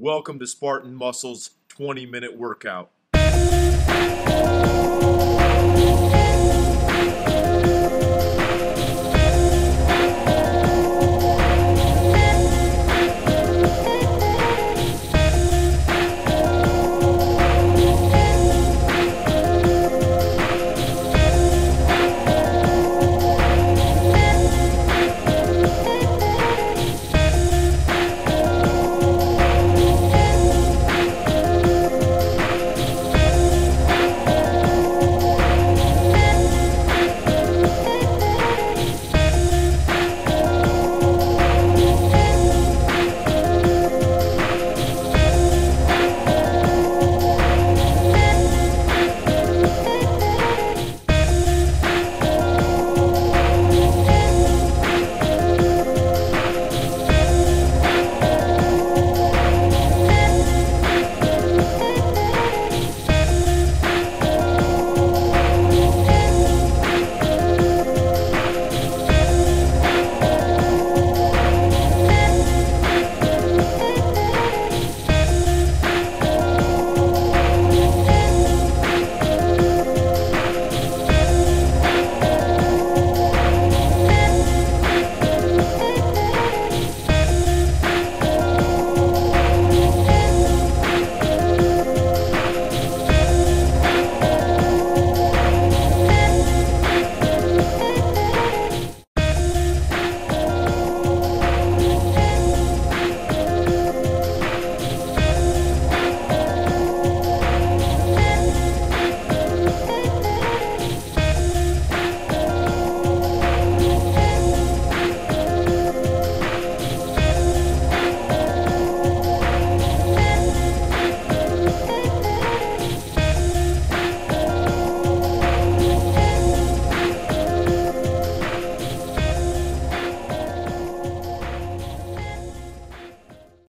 Welcome to Spartan Muscle's 20 minute workout.